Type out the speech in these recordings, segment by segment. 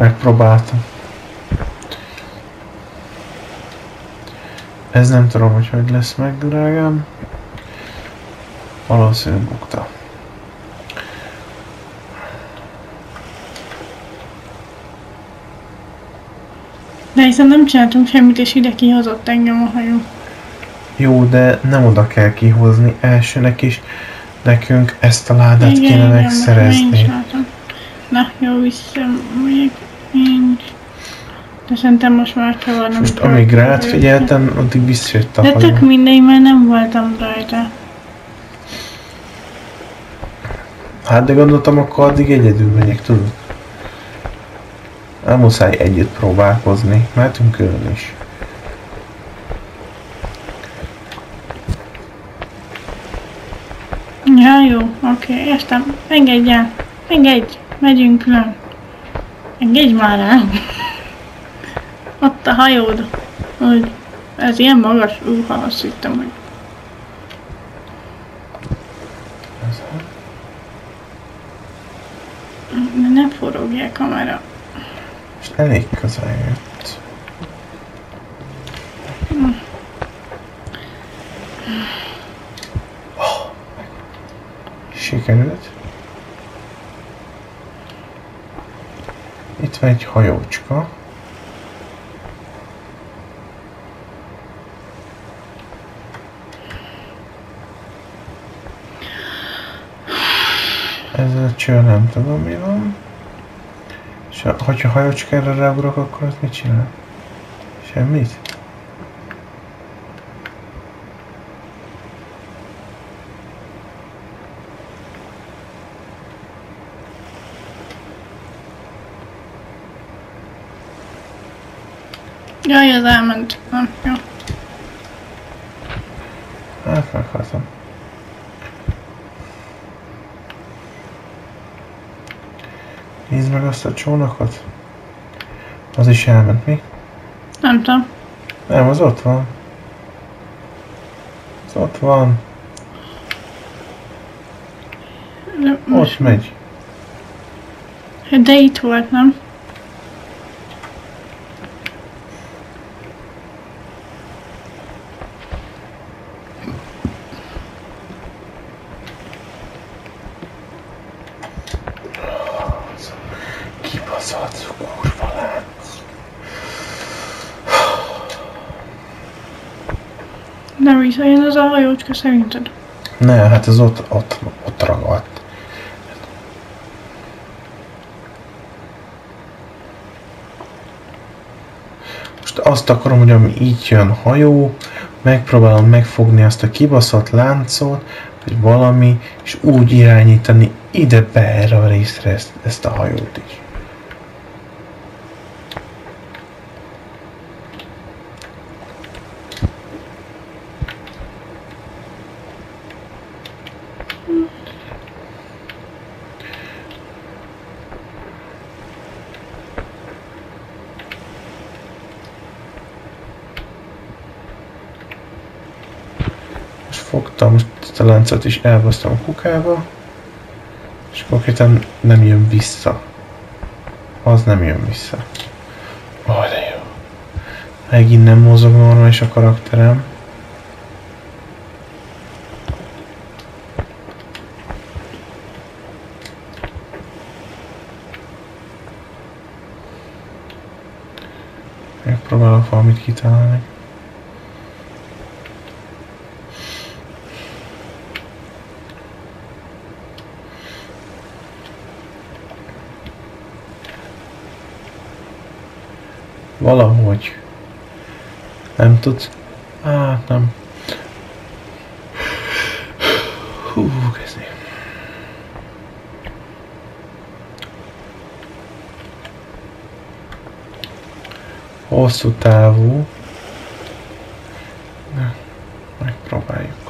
Megpróbáltam. Ez nem tudom, hogy hogy lesz meg, drágám. Valószínűleg bukta. De hiszen nem csináltunk semmit, és ide kihozott engem a hajó. Jó, de nem oda kell kihozni elsőnek is. Nekünk ezt a ládát kéne én is megszerezni. Na, jó, visszamegyek. De szerintem most már csavarnom. Most amíg rád figyeltem, addig visszajött a De tök mindegy, mert nem voltam rajta. Hát de gondoltam, akkor addig egyedül megyek, tudod? Nem muszáj együtt próbálkozni, mehetünk külön is. Ja, jó, oké, okay, értem. Engedj el. Engedj. Megyünk külön. Engedj már el. Ott a hajód. Úgy. Ez ilyen magas. Uha, azt hittem, hogy... De ne forogj el kamera. És elég közel jött. Oh, Sikerült. Itt van egy hajócska. Ez a cső nem tudom mi van. És ha, hogyha hajócskára ráugrok, akkor az mit csinál? Semmit? Jaj, az elment. Nem, jó. Hát meghaltam. Nézd meg azt a csónakot. Az is elment, mi? Nem tudom. Nem, az ott van. Az ott van. De, Ott megy. de itt volt, nem? Kibaszott kurva lánc. De visszajön az a hajócska szerinted? Ne, hát az ott, ott, ott ragadt. Most azt akarom, hogy ami így jön hajó, megpróbálom megfogni azt a kibaszott láncot, vagy valami, és úgy irányítani ide be erre a részre ezt, ezt a hajót is. Most fogtam most láncot is elbasztam a kukába, és konkrétan nem jön vissza. Az nem jön vissza. Ó, de jó. Megint nem mozog normális a karakterem. Megpróbálok valamit kitalálni. Valahogy. Nem tudsz? Á, nem. Hú, kezdi. Hosszú távú. Na, megpróbáljuk.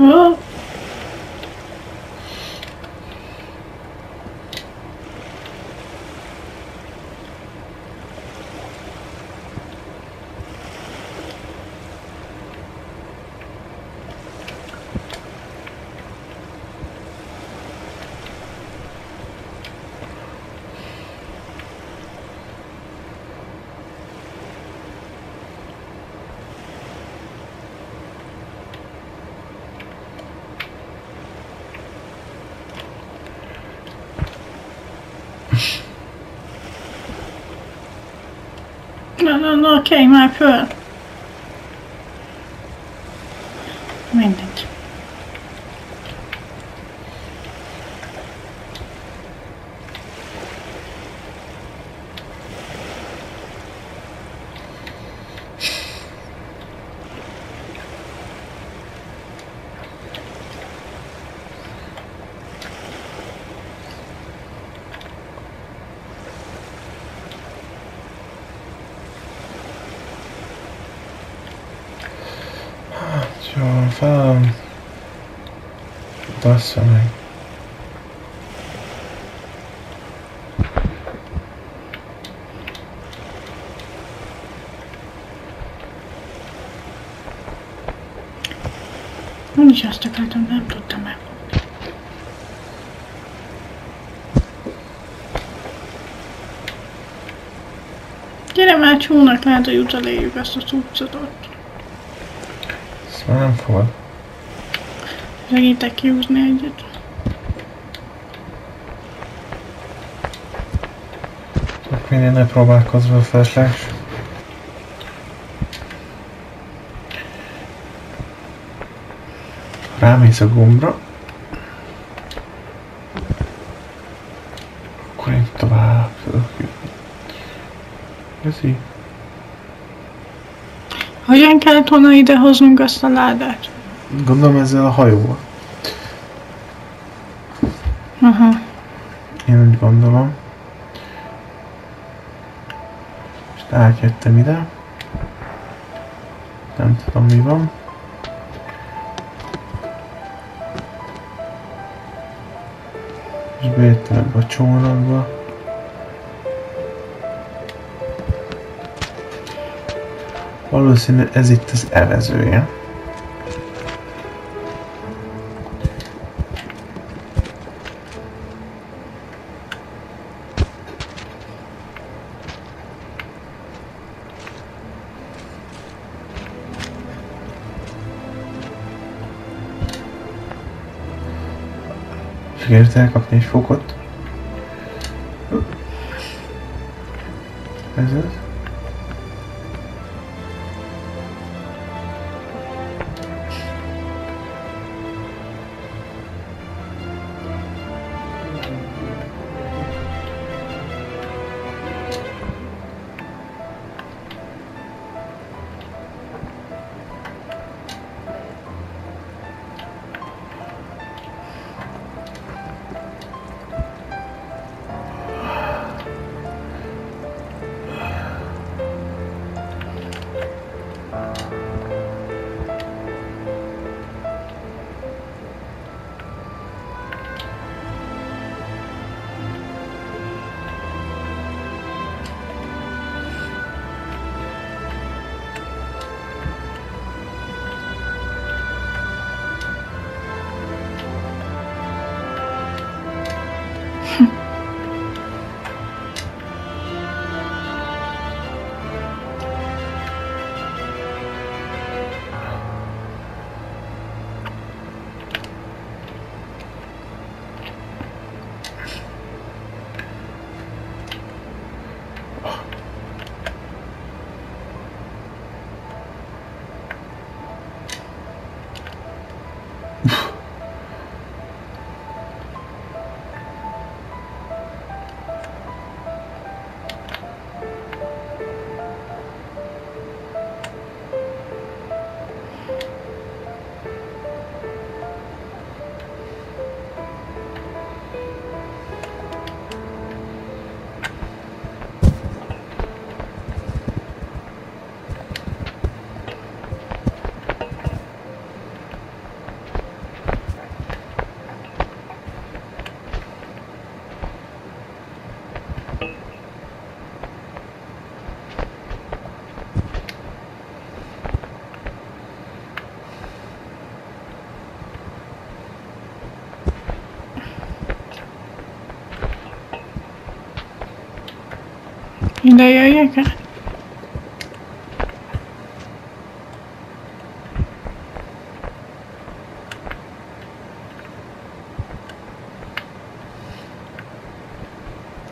Ó, na, na, kelj már föl! Mindegy. Fel... Bassza meg. Én is azt akartam, nem tudtam meg. Gyere már csónak, lehet, hogy utaléljük ezt a cuccot ott. Ezt már nem fogod. Segítek kiúzni egyet. Csak minél ne próbálkozz a felesleges. Rámész a gombra. Akkor én tovább tudok jutni. Köszi. Hogyan kellett volna idehoznunk azt a ládát? Gondolom ezzel a hajóval. Aha. Én úgy gondolom. És átjöttem ide. Nem tudom mi van. És bejöttem ebbe a csónakba. Valószínű ez itt az evezője. Sikerült elkapni egy fokot. Ez az. Ide jöjjek el?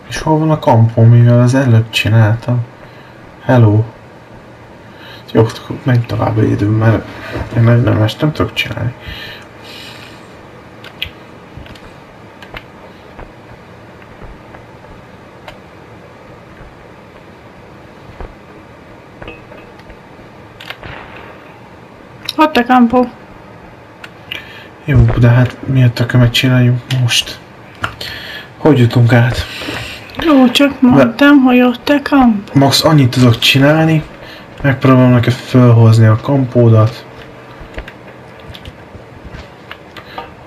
És hol van a kampó, mivel az előbb csináltam? Hello. Jó, akkor menj tovább időm, mert én nagyon nem ezt nem tudok csinálni. A kampó. Jó, de hát mi a tökömet csináljuk most? Hogy jutunk át? Jó, csak mondtam, hogy ott a kampó. Max annyit tudok csinálni, megpróbálom neki fölhozni a kampódat.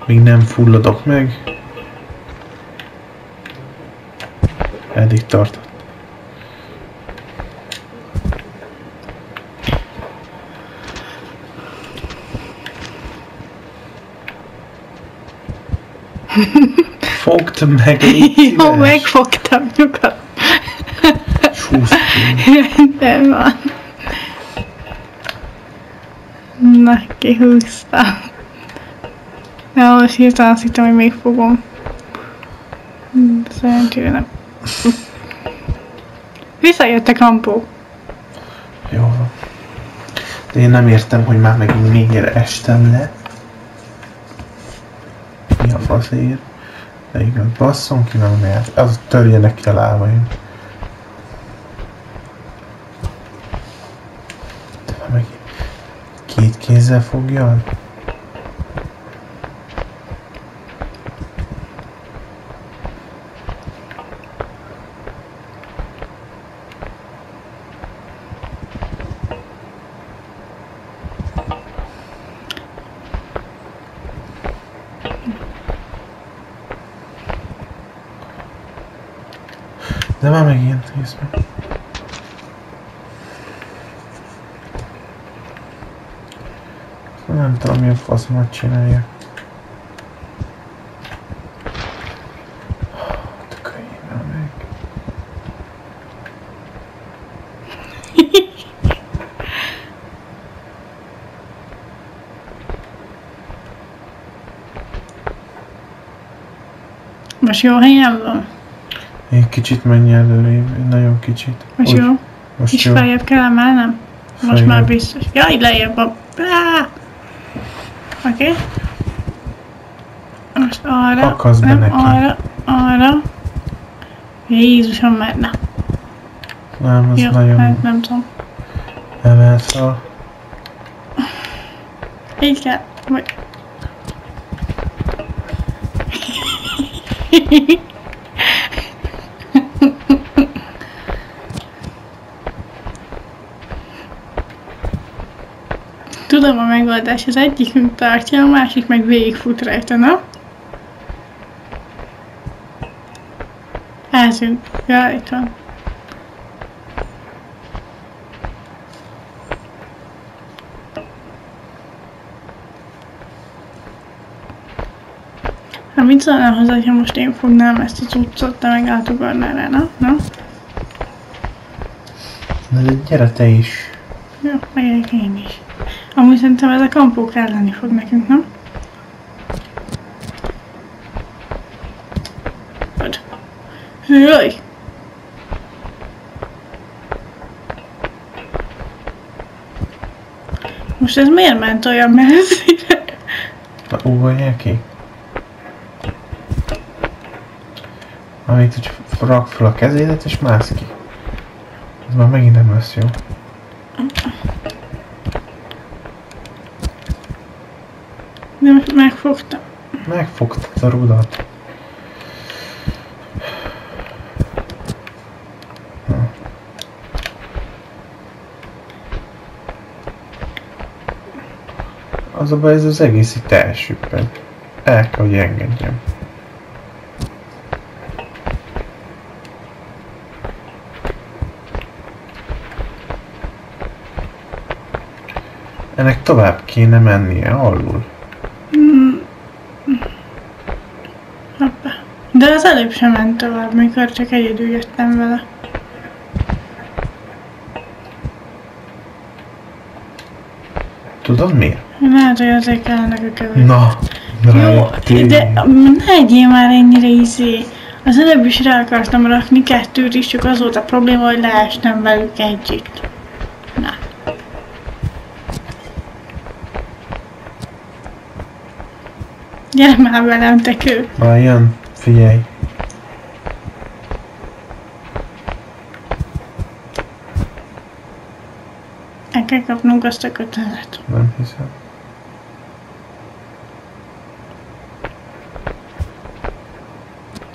Még nem fulladok meg. Eddig tartott. Fogd meg, légy Jó, megfogtam. Csúsztunk. Rendben van. Na, kihúztam. Na, most hirtelen azt hittem, hogy még fogom. Szerencsére nem. Visszajött a kampó. Jó. De én nem értem, hogy már megint mennyire estem le. Mi a faszért? De igaz, basszon ki meg miért? Az törjenek ki a lábaim. Meg két kézzel fogjad? De már megint, nézd meg. Nem tudom, mi a faszomat csinálja. Most jó helyen van? Egy kicsit menj előrébb, nagyon kicsit. Most Úgy, jó? Most És jó. feljebb kell emelnem? Most Feljebb. már biztos. Jaj, lejjebb a... Oké. Okay. Most arra. Akassz be nem, neki. arra, arra. Jézusom, mert na. Nem, az Jó, nagyon hát nem tudom. emelt fel. Így kell. Vagy... Tudom a megoldás, az egyikünk tartja, a másik meg végigfut rajta, na? Eltűnt. Ja, itt van. Hát mit szólnál hozzá, ha most én fognám ezt a cuccot, te meg átugornál rá, na? Na? Na de gyere te is. Jó, megyek én is. Amúgy szerintem ez a kampó kelleni fog nekünk, nem? Vagy. Jaj! Most ez miért ment olyan messzire? Ugorjál ki. Amit úgy rak fel a kezédet és mász ki. Ez már megint nem lesz jó. De most megfogtam. Megfogtad a rudat. Az a baj, ez az egész itt elsüpped. El kell, hogy engedjem. Ennek tovább kéne mennie alul. De az előbb sem ment tovább, mikor csak egyedül jöttem vele. Tudod mi? Lehet, hogy azért kellene a kövek. Na, drága, Jó, de ne egyél már ennyire izé. Az előbb is rá akartam rakni kettőt is, csak az volt a probléma, hogy leestem velük együtt. Na. Gyere már velem, te kő. Már jön figyelj. El kell kapnunk azt a kötelet. Nem hiszem.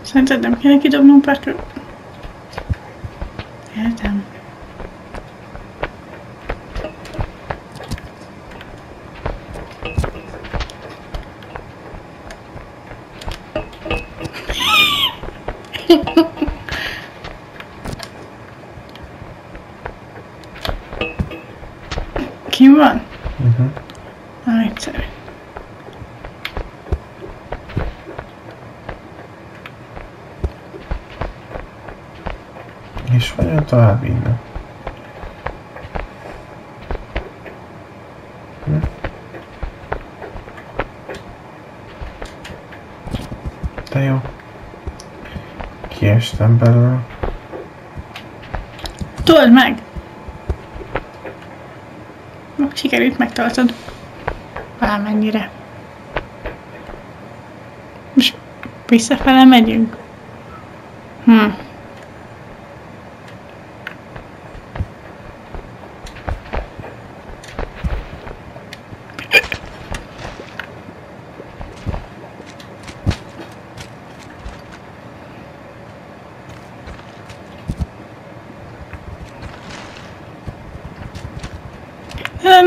Szerinted nem kéne kidobnunk Petrő? Értem. Kim van? Uh-huh. Ah, egyszerű. Vajon tovább innen? Hm? De jó. Kiestem belőle. Told meg! Sikerült megtartod. Valamennyire. Most visszafele megyünk? Hm.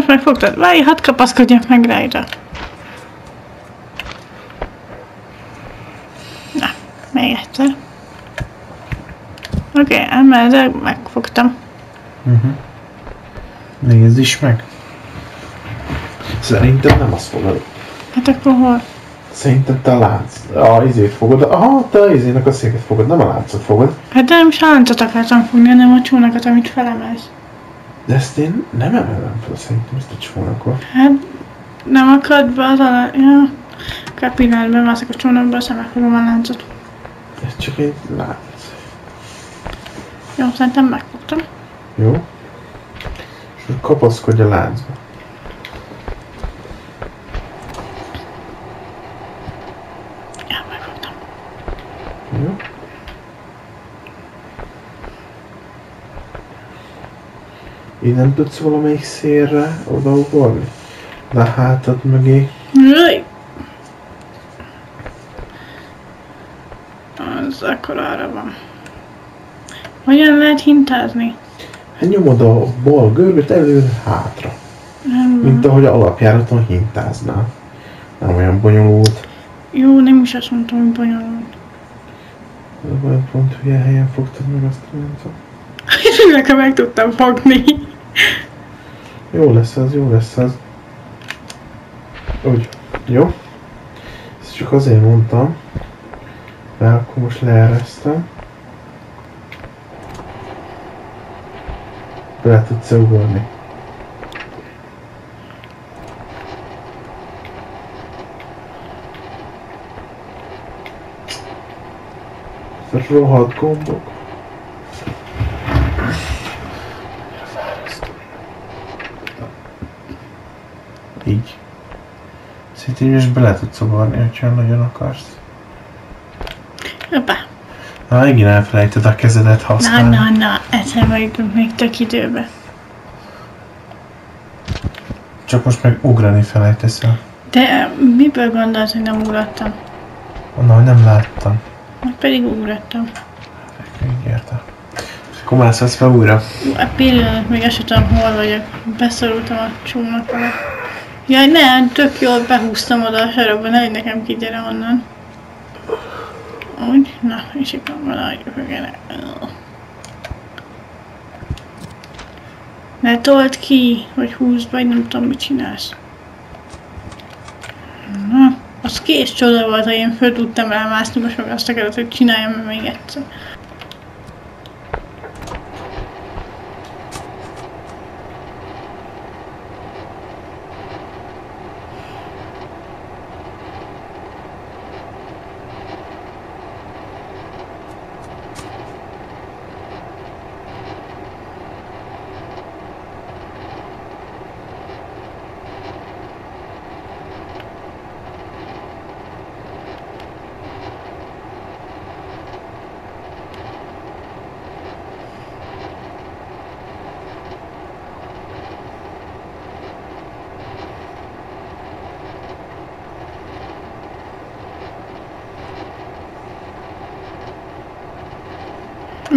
most megfogtad. Várj, hadd kapaszkodjak meg rajta. Na, még egyszer. Oké, okay, emelve megfogtam. Uh-huh. Nézd is meg. Szerintem nem azt fogod. Hát akkor hol? Szerintem te a lánc. A izét fogod. Aha, te a izének a széket fogod, nem a láncot fogod. Hát de nem is a láncot akartam fogni, hanem a csónakot, amit felemelsz. De ezt én nem emelem fel, szerintem ezt a csónakot. Hát nem akad be az alá... Ja. Akkor pillanatban mászok a csónakba, aztán megfogom a láncot. Ez csak egy lánc. Jó, szerintem megfogtam. Jó? És kapaszkodj a láncba. Innen tudsz valamelyik szélre odaugorni? De a hátad mögé. Jaj! Az akkor arra van. Hogyan lehet hintázni? Hát nyomod a bal görgöt előre hátra. Nem, Mint ahogy alapjáraton hintáznál. Nem olyan bonyolult. Jó, nem is azt mondtam, hogy bonyolult. Vagy pont hülye helyen fogtad meg azt a. Nekem meg tudtam fogni. Jó lesz az, jó lesz az. Úgy. Jó? Ezt csak azért mondtam. Mert akkor most leeresztem. Bele tudsz ugorni. Ezek rohadt gombok. Így. Így most bele tudsz ugorni, hogyha nagyon akarsz. Hoppá. Na, megint elfelejted a kezedet Na, használni. na, na, eszembe jutunk még tök időbe. Csak most meg ugrani felejtesz el. De miből gondolsz, hogy nem ugrottam? Na, hogy nem láttam. Most pedig ugrottam. Ígérte. Akkor mászhatsz fel újra. A pillanat még tudom, hol vagyok. Beszorultam a csónak alá. Jaj, nem, tök jól behúztam oda a sarokba, nehogy nekem kigyere onnan. Úgy, na, és akkor valahogy fögene. Ne told ki, hogy húzd, vagy nem tudom, mit csinálsz. Na, az kész csoda volt, hogy én föl tudtam elmászni, most meg azt akarod, hogy csináljam még egyszer.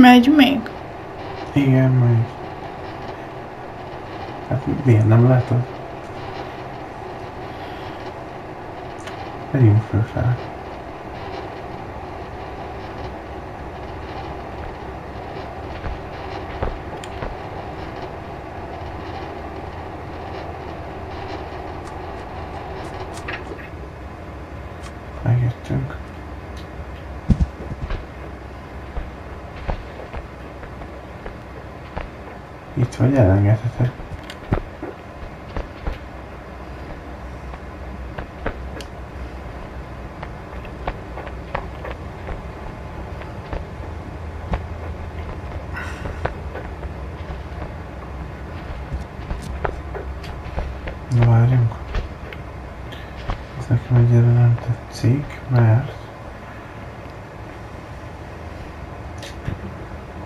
Megy még? Igen, majd. Hát miért nem látod? Megyünk fölfele. Megjöttünk. Itt vagy, elengedheted. Na várjunk. Ez nekem egyre nem tetszik, mert...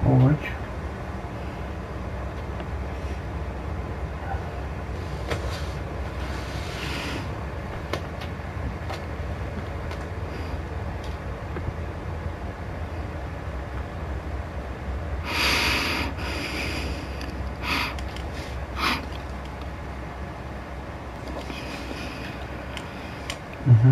Hogy... Mhm.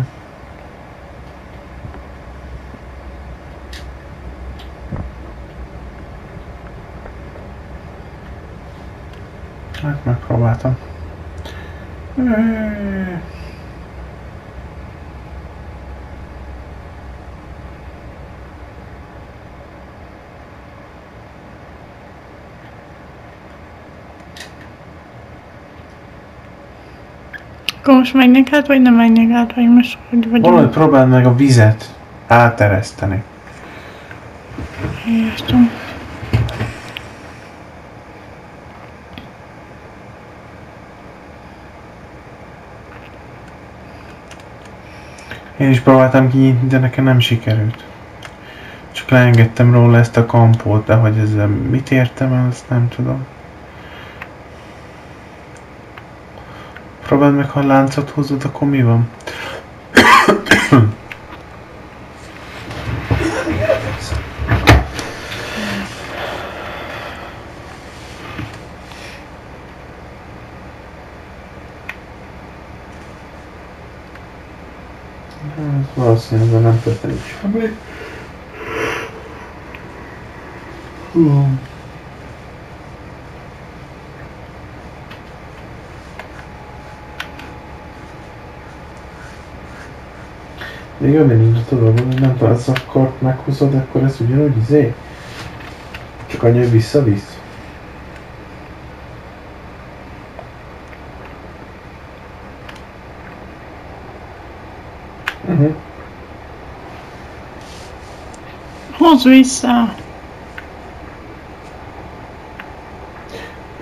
Hát megpróbáltam. Akkor most menjek át, vagy nem menjek át, vagy most hogy vagyunk? Valahogy próbáld meg a vizet átereszteni. Értem. Én is próbáltam kinyitni, de nekem nem sikerült. Csak leengedtem róla ezt a kampót, de hogy ezzel mit értem el, azt nem tudom. Próbáld meg, ha láncot húzod, akkor mi van? Ez valószínűleg ezzel nem történik semmi. Hú. Még mindig tudod, hogy nem találsz akkor meghúzod, akkor ez ugyanúgy izé? Csak annyi, hogy visszavisz? Uh-huh. Vissza!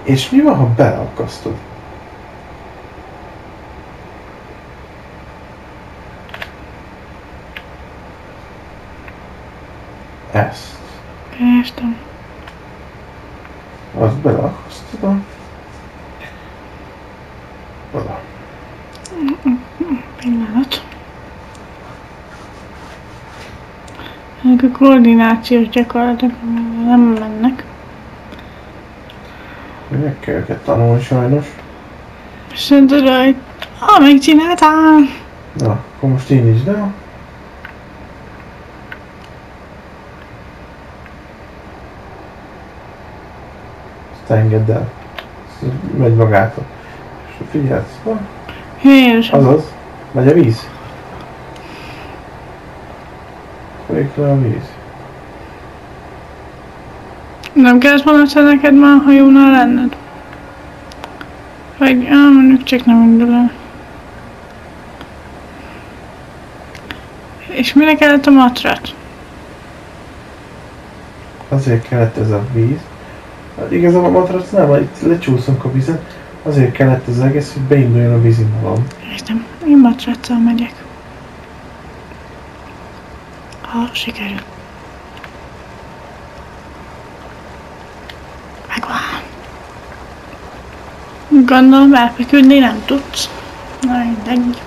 És mi van, ha beleakasztod? Ezt. Értem. Azt beleakasztod. Oda. Pillanat. Ezek a koordinációs gyakorlatok nem mennek. Meg kell őket tanulni sajnos. Szerinted rajt Ah, megcsináltál! Na, akkor most én is, de? Ezt engedd el. Megy magától. És figyelsz, van? Helyes. Azaz, megy a víz. A víz. Nem kellett volna egyszer neked már hajónál lenned? Vagy, á, mondjuk csak nem indul el. És mire kellett a matrat? Azért kellett ez a víz. Hát igazából a matrac nem, itt lecsúszunk a vízen. Azért kellett ez az egész, hogy beinduljon a vízimalom. Értem, én matraccal megyek. Ha sikerül. Megvan. Gondolom elfeküdni nem tudsz. Na mindegy.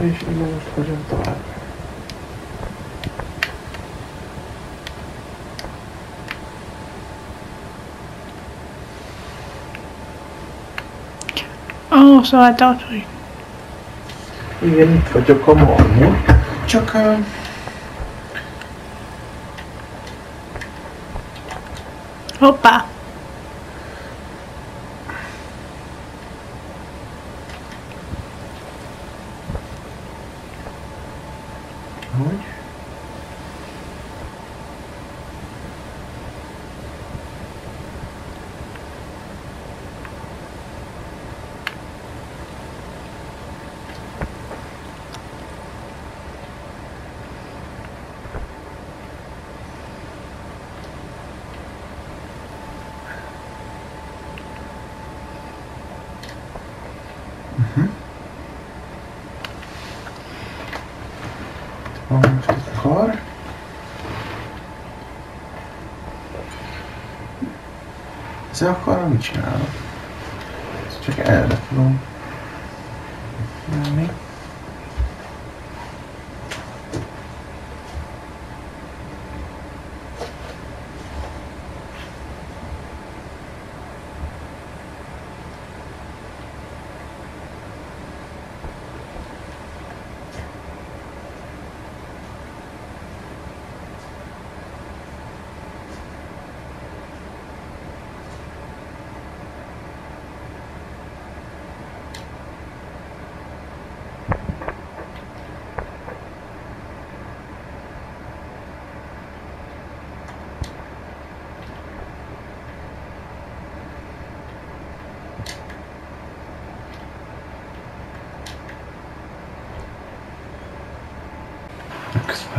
És innen most hogyan tovább? Ó, szóval te ott vagy. Igen, itt vagyok a marmon. Csak uh, Hoppá. hogy? Van most egy kar. Ez a karra mit csinálok? Ezt csak erre tudom. menni.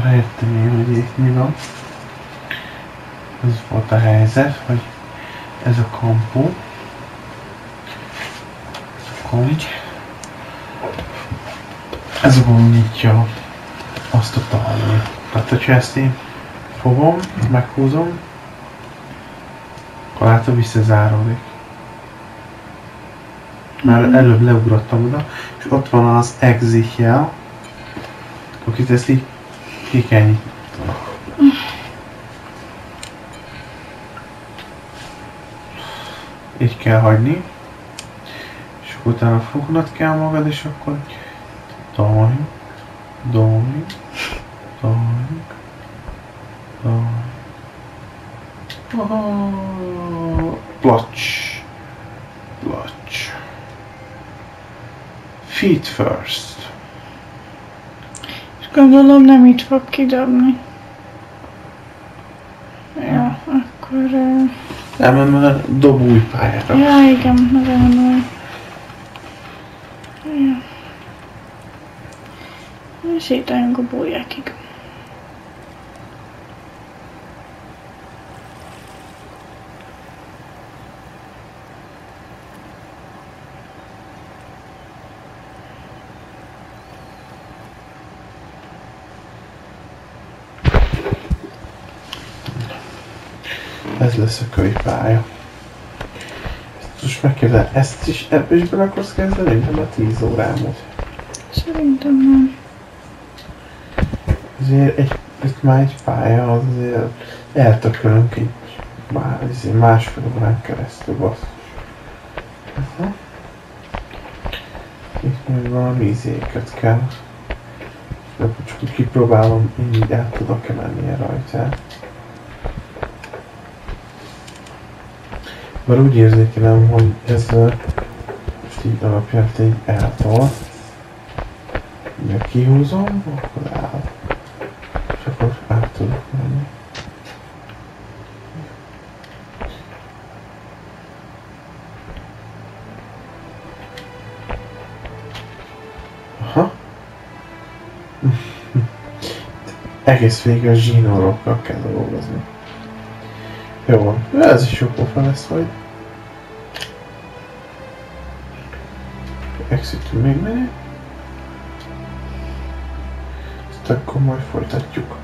Rájöttem én, hogy itt mi van. Az volt a helyzet, hogy ez a kampó. Ez a komp. Ez a gomb nyitja azt a talajt. Tehát, hogyha ezt én fogom, meghúzom, akkor látod visszazáródik. Már előbb leugrottam oda, és ott van az exit jel, akit ezt így ki kell nyitni. Így kell hagyni. És akkor utána fognod kell magad, és akkor doink, doink, doink, doink. Oh. Feet first. Gondolom nem itt fog kidobni. Ja, akkor... Nem, nem, nem, dob új pályára. Ja, igen, megmondom. Ja. És itt a bójákig. Lesz a könyvpálya. Ezt most megkérdezem, ezt is ebből is bele akarsz kezdeni? Nem a 10 órámot. Szerintem nem. Azért egy, itt már egy pálya, az azért eltökölünk így már azért másfél órán keresztül basszus. Aha. Itt még valami izéket kell. De csak kipróbálom, így el tudok-e menni a rajtán. Mert úgy érzékelem, hogy ez most így alapján így eltol. Ugye kihúzom, akkor áll. És akkor át tudok menni. Aha. Egész végig a zsinórokkal kell dolgozni. Jó ez is jó pofa lesz majd. Exit még menő. Ezt akkor majd folytatjuk.